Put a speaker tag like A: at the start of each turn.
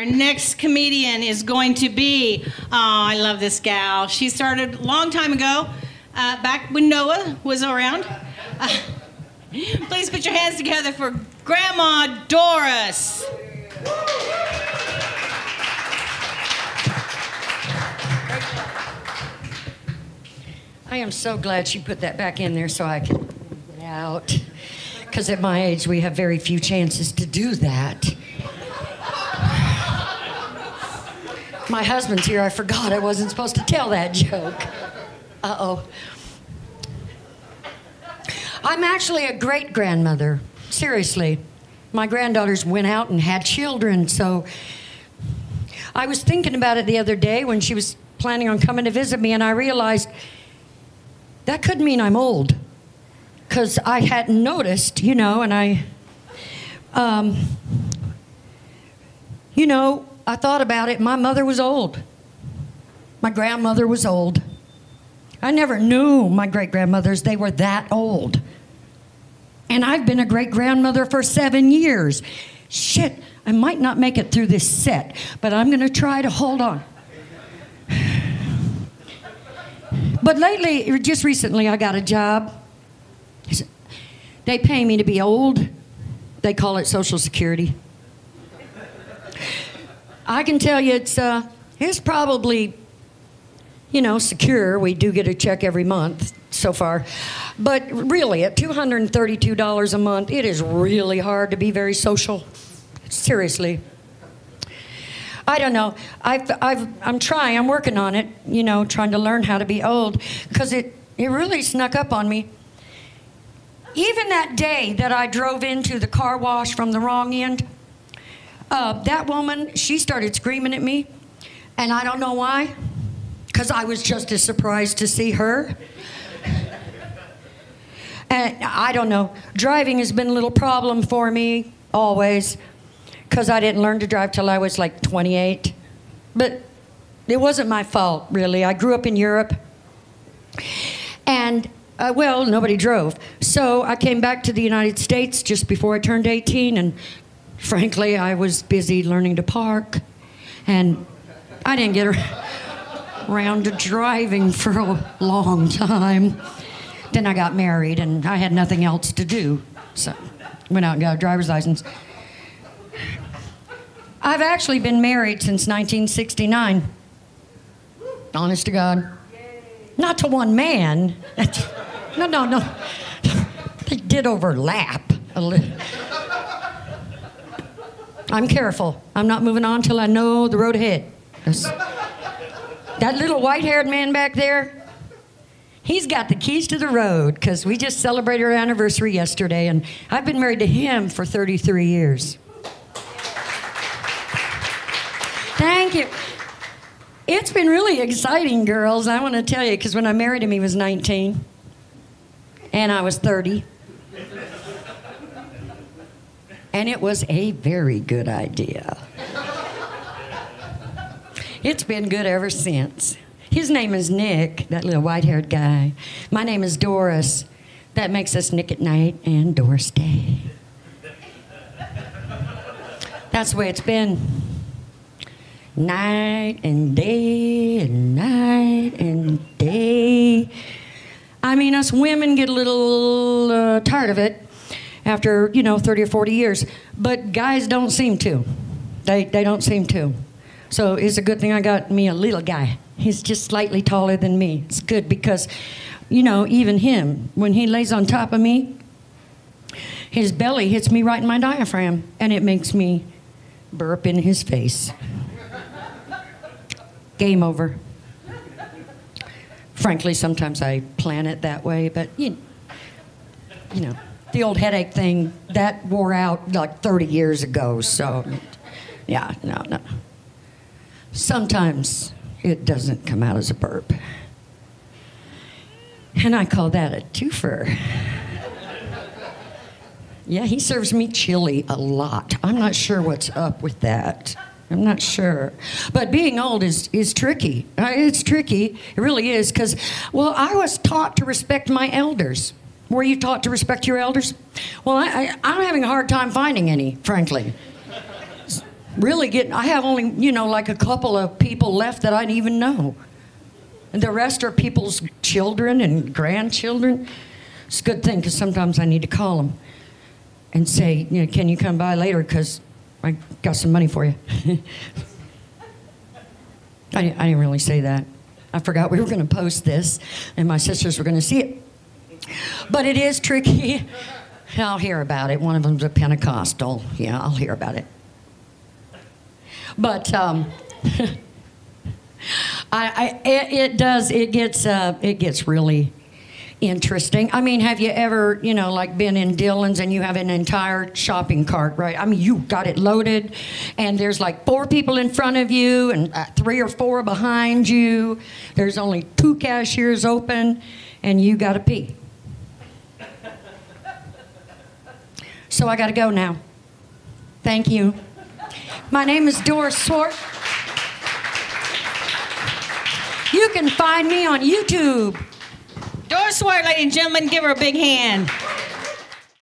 A: Our next comedian is going to be, oh, I love this gal. She started a long time ago, uh, back when Noah was around. Uh, please put your hands together for Grandma Doris.
B: I am so glad she put that back in there so I can get out. Because at my age, we have very few chances to do that. My husband's here. I forgot I wasn't supposed to tell that joke. Uh oh. I'm actually a great grandmother. Seriously. My granddaughters went out and had children, so I was thinking about it the other day when she was planning on coming to visit me, and I realized that could mean I'm old because I hadn't noticed, you know, and I, um, you know, I thought about it. My mother was old. My grandmother was old. I never knew my great grandmothers, they were that old. And I've been a great grandmother for seven years. Shit, I might not make it through this set, but I'm going to try to hold on. But lately, just recently, I got a job. They pay me to be old. They call it Social Security. I can tell you it's uh, it's probably, you know, secure. We do get a check every month so far, but really at two hundred and thirty-two dollars a month, it is really hard to be very social. Seriously. I don't know. I've, I've, I'm trying. I'm working on it. You know, trying to learn how to be old because it, it really snuck up on me. Even that day that I drove into the car wash from the wrong end, uh, that woman, she started screaming at me, and I don't know why, because I was just as surprised to see her. And I don't know. Driving has been a little problem for me always because I didn't learn to drive till I was like 28. But it wasn't my fault, really. I grew up in Europe. And, uh, well, nobody drove. So I came back to the United States just before I turned 18. And frankly, I was busy learning to park. And I didn't get around to driving for a long time. Then I got married and I had nothing else to do. So went out and got a driver's license. I've actually been married since 1969. Honest to God. Not to one man. No, no, no. They did overlap a little. I'm careful. I'm not moving on till I know the road ahead. That little white haired man back there, he's got the keys to the road because we just celebrated our anniversary yesterday, and I've been married to him for 33 years. Thank you. It's been really exciting, girls. I want to tell you, because when I married him, he was 19, and I was 30. And it was a very good idea. It's been good ever since. His name is Nick, that little white haired guy. My name is Doris. That makes us Nick at night and Doris Day. That's the way it's been night and day and night and day. I mean, us women get a little uh, tired of it after, you know, 30 or 40 years, but guys don't seem to. They, they don't seem to. So it's a good thing I got me a little guy. He's just slightly taller than me. It's good because, you know, even him, when he lays on top of me, his belly hits me right in my diaphragm and it makes me burp in his face. Game over. Frankly, sometimes I plan it that way, but you, you know, the old headache thing that wore out like 30 years ago. So, yeah, no, no. Sometimes it doesn't come out as a burp. And I call that a twofer. Yeah, he serves me chili a lot. I'm not sure what's up with that. I'm not sure. But being old is, is tricky. Uh, It's tricky. It really is. Because, well, I was taught to respect my elders. Were you taught to respect your elders? Well, I, I'm having a hard time finding any, frankly. really getting, I have only, you know, like a couple of people left that I didn't even know. And the rest are people's children and grandchildren. It's a good thing because sometimes I need to call them and say, you know, can you come by later because I got some money for you. I, I didn't really say that. I forgot we were going to post this and my sisters were going to see it. But it is tricky. I'll hear about it. One of them's a Pentecostal. Yeah, I'll hear about it. But um, I, I, it, it does. It gets. Uh, it gets really interesting. I mean, have you ever, you know, like been in Dillon's and you have an entire shopping cart, right? I mean, you got it loaded, and there's like four people in front of you and uh, three or four behind you. There's only two cashiers open, and you got to pee. So I got to go now. Thank you. My name is Doris Swart. You can find me on YouTube.
A: Doris Swart, ladies and gentlemen, give her a big hand.